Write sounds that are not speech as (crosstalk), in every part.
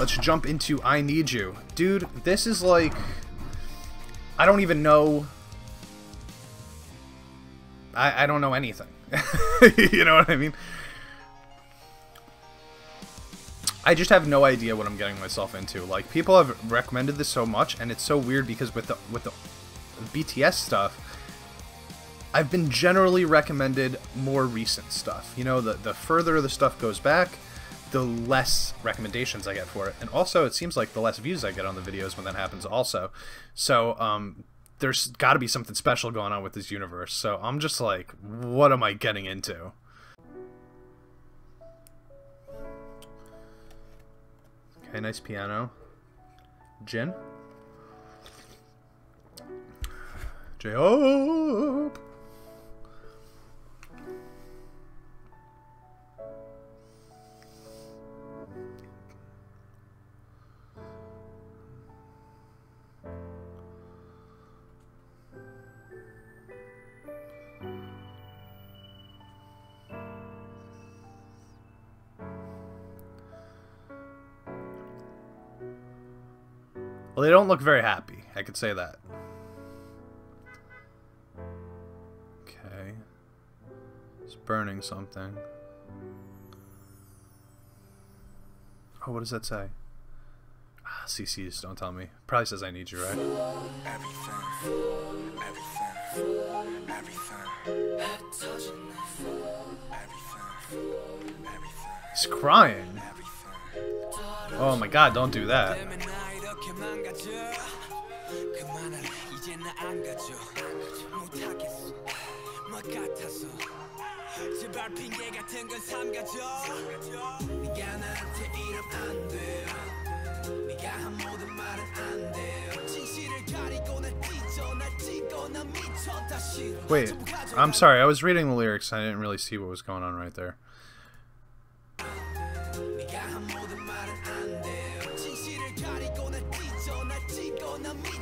let's jump into I Need U. Dude, this is like... I don't even know... I, I don't know anything. (laughs) you know what I mean? I just have no idea what I'm getting myself into. Like people have recommended this so much, and it's so weird because with the with the BTS stuff, I've been generally recommended more recent stuff. You know, the the further the stuff goes back, the less recommendations I get for it, and also it seems like the less views I get on the videos when that happens. Also, so um, there's got to be something special going on with this universe. So I'm just like, what am I getting into? Okay, nice piano. Jin. J-Hope! Well, they don't look very happy. I could say that. Okay. It's burning something. Oh, what does that say? Ah, CC's, don't tell me. Probably says I need you, right? Everything, everything, everything, everything, He's crying. Oh my god, don't do that. 이렇게 망가져 그만할래 이제 나안 가져 못하겠어 뭐 같아서 제발 핑계 같은 건 삼가져 네가 나한테 이러면 안돼 네가 한 모든 말은 안돼 진실을 가리고 날 찢어 날 찢고 난 미쳐 다 싫어 Wait, I'm sorry, I was reading the lyrics. I didn't really see what was going on right there. 네가 한 모든 말은 안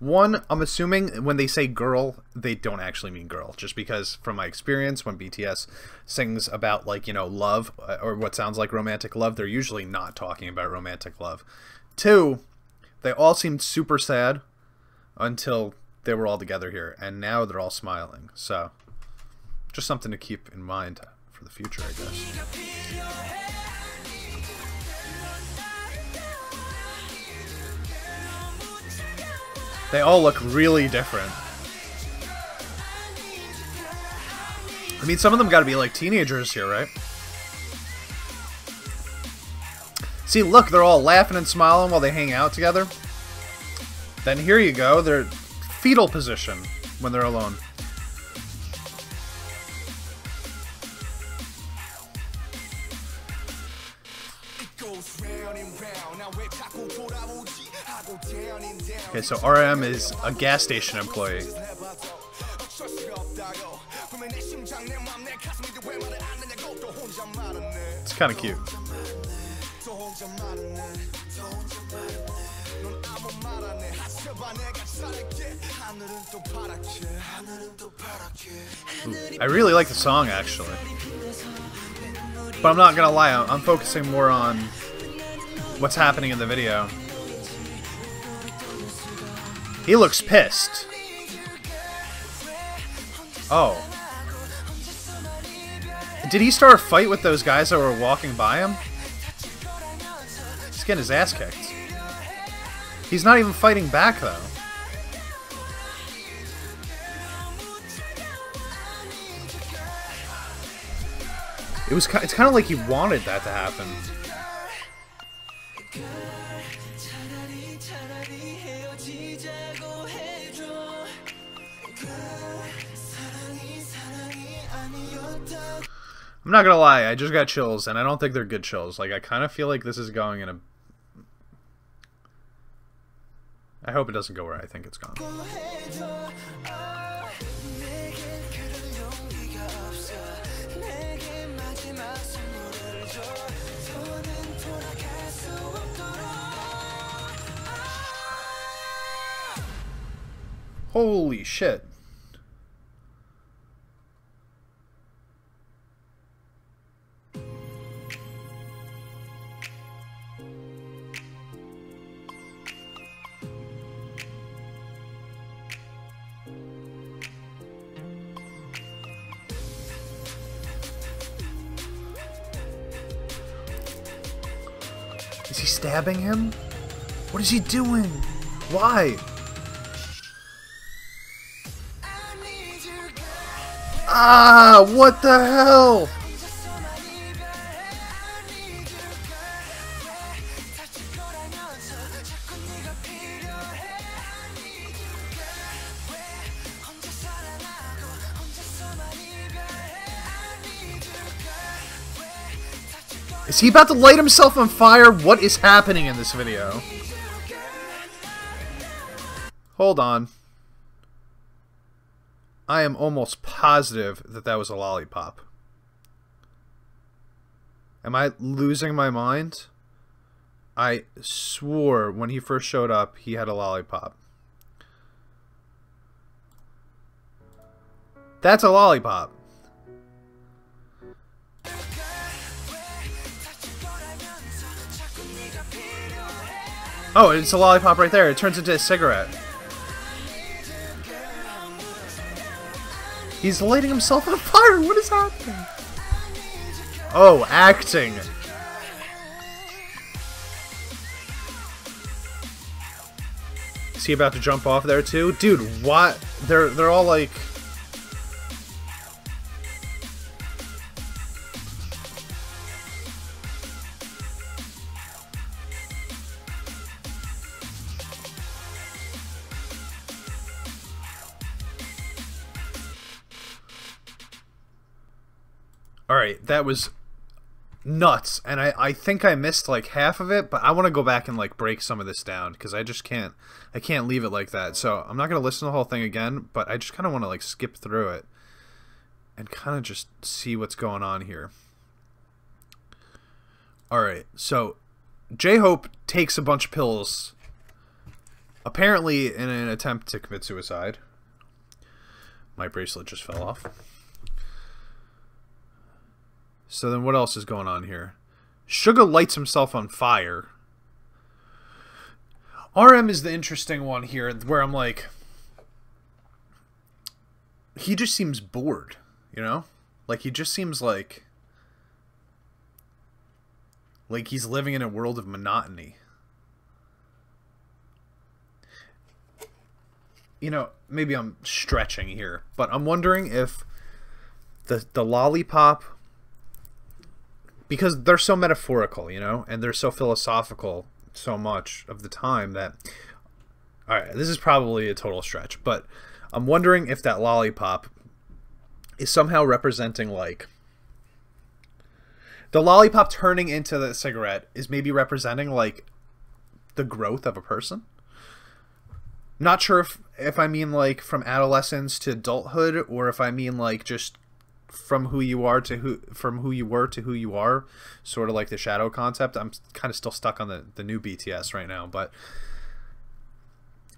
One, I'm assuming when they say girl, they don't actually mean girl, just because from my experience, when BTS sings about, like, you know, love, uh, or what sounds like romantic love, they're usually not talking about romantic love. Two, they all seemed super sad until they were all together here, and now they're all smiling. So, just something to keep in mind for the future, I guess. They all look really different. I mean, some of them got to be like teenagers here, right? See, look, they're all laughing and smiling while they hang out together. Then here you go, they're fetal position when they're alone. Okay, so RM is a gas station employee. It's kind of cute. I really like the song actually. But I'm not gonna lie, I'm focusing more on what's happening in the video. He looks pissed. Oh. Did he start a fight with those guys that were walking by him? He's getting his ass kicked. He's not even fighting back, though. It was. It's kind of like he wanted that to happen. I'm not gonna lie. I just got chills, and I don't think they're good chills. Like I kind of feel like this is going in a. I hope it doesn't go where I think it's gone. 해줘 stabbing him? What is he doing? Why? Ah, what the hell? Is he about to light himself on fire? What is happening in this video? Hold on. I am almost positive that that was a lollipop. Am I losing my mind? I swore when he first showed up, he had a lollipop. That's a lollipop. Oh, it's a lollipop right there. It turns into a cigarette. He's lighting himself on fire. What is happening? Oh, acting. Is he about to jump off there too? Dude, what? They're they're all like that was nuts, and I I think I missed like half of it, but I want to go back and like break some of this down because I just can't I can't leave it like that. So I'm not gonna listen to the whole thing again, but I just kind of want to like skip through it and kind of just see what's going on here. All right, so J Hope takes a bunch of pills, apparently in an attempt to commit suicide. My bracelet just fell off. So then what else is going on here? Suga lights himself on fire. RM is the interesting one here where I'm like he just seems bored, you know? Like he just seems like like he's living in a world of monotony. You know, maybe I'm stretching here, but I'm wondering if the the lollipop because they're so metaphorical, you know, and they're so philosophical so much of the time that all right, this is probably a total stretch, but I'm wondering if that lollipop is somehow representing like the lollipop turning into the cigarette is maybe representing like the growth of a person. Not sure if if I mean like from adolescence to adulthood or if I mean like just from who you are to who from who you were to who you are sort of like the shadow concept i'm kind of still stuck on the, the new bts right now but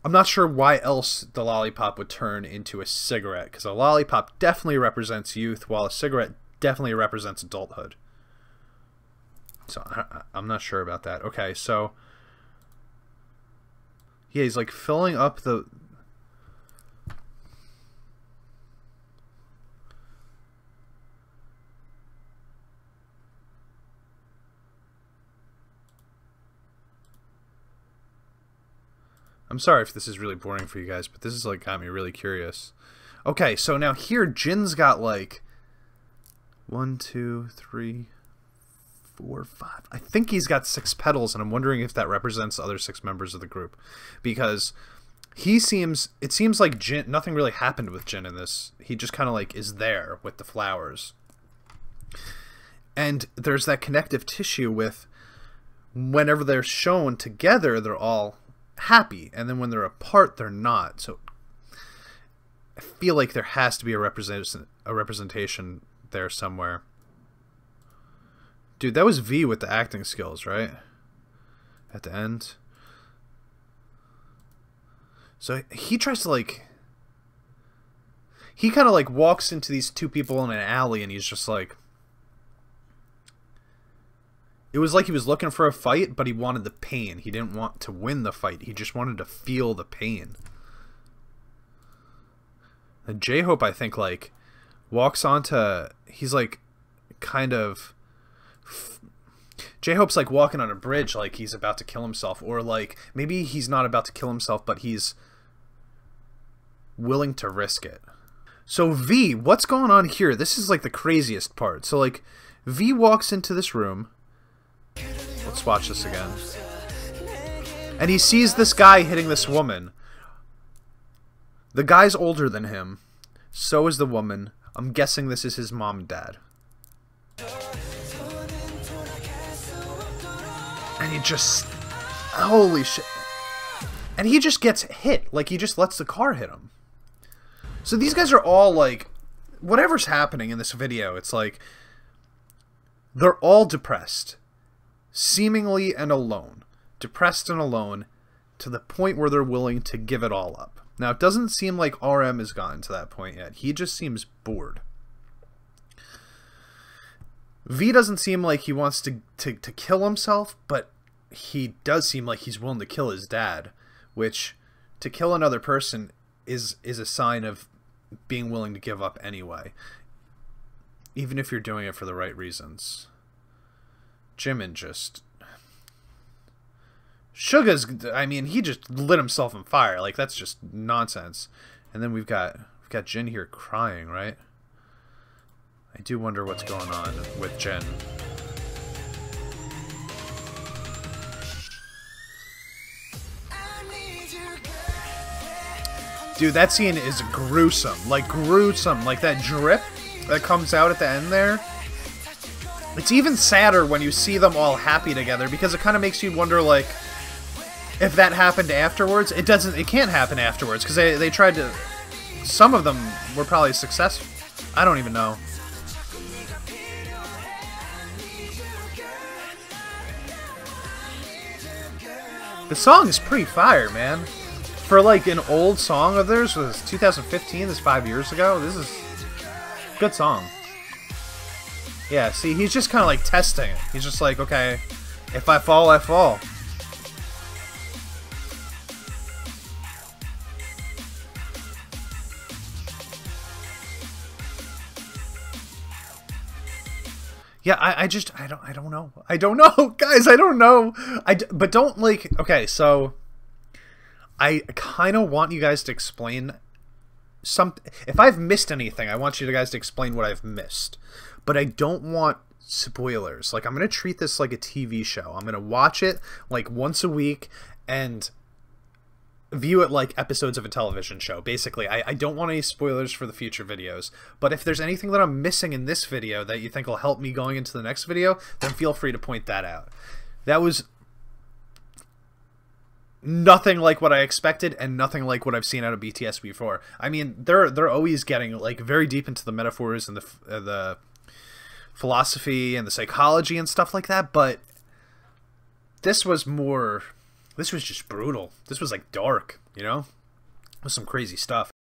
i'm not sure why else the lollipop would turn into a cigarette because a lollipop definitely represents youth while a cigarette definitely represents adulthood. So I, i'm not sure about that. Okay so yeah he's like filling up the I'm sorry if this is really boring for you guys, but this is like got me really curious. Okay, so now here Jin's got like one, two, three, four, five. I think he's got six petals, and I'm wondering if that represents the other six members of the group, because he seems. It seems like Jin. Nothing really happened with Jin in this. He just kind of like is there with the flowers, and there's that connective tissue with. Whenever they're shown together, they're all happy, and then when they're apart, they're not. So I feel like there has to be a representation a representation there somewhere. Dude, that was V with the acting skills, right? At the end. So he tries to like he kind of like walks into these two people in an alley and he's just like it was like he was looking for a fight but he wanted the pain he didn't want to win the fight he just wanted to feel the pain and j-hope i think like walks onto he's like kind of j-hope's like walking on a bridge like he's about to kill himself or like maybe he's not about to kill himself but he's willing to risk it so V, what's going on here? This is like the craziest part. So like V walks into this room. Let's watch this again. And he sees this guy hitting this woman. The guy's older than him. So is the woman. I'm guessing this is his mom and dad. And he just holy shit. And he just gets hit. Like he just lets the car hit him. So these guys are all like, whatever's happening in this video, it's like they're all depressed, seemingly and alone, depressed and alone, to the point where they're willing to give it all up. Now, it doesn't seem like RM has gotten to that point yet. He just seems bored. V doesn't seem like he wants to, to, to kill himself, but he does seem like he's willing to kill his dad, which to kill another person is is a sign of being willing to give up anyway, even if you're doing it for the right reasons. Jimin just Suga's I mean, he just lit himself on fire. Like that's just nonsense. And then we've got we've got Jin here crying, right? I do wonder what's going on with Jin. Dude, that scene is gruesome. Like, gruesome. Like, that drip that comes out at the end there. It's even sadder when you see them all happy together because it kind of makes you wonder, like, if that happened afterwards. It doesn't, it can't happen afterwards because they, they tried to, some of them were probably successful. I don't even know. The song is pretty fire, man for like an old song of theirs was 2015 this five years ago this is good song yeah see he's just kind of like testing it he's just like okay if i fall i fall yeah I, I just i don't i don't know i don't know (laughs) guys i don't know i but don't like okay so I kind of want you guys to explain some. If I've missed anything, I want you guys to explain what I've missed. But I don't want spoilers. Like I'm gonna treat this like a TV show. I'm gonna watch it like once a week and view it like episodes of a television show. Basically, I, I don't want any spoilers for the future videos. But if there's anything that I'm missing in this video that you think will help me going into the next video, then feel free to point that out. That was nothing like what I expected and nothing like what I've seen out of BTS before. I mean, they're they're always getting like very deep into the metaphors and the uh, the philosophy and the psychology and stuff like that, but this was more this was just brutal. This was like dark, you know? With some crazy stuff.